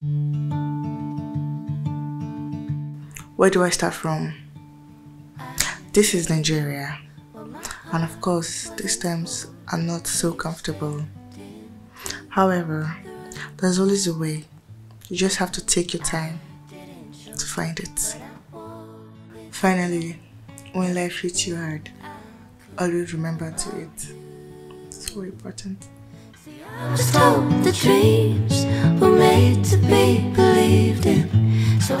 Where do I start from? This is Nigeria. And of course, these times are not so comfortable. However, there's always a way. You just have to take your time to find it. Finally, when life hits you hard, always remember to it. It's so important. Be believed in. So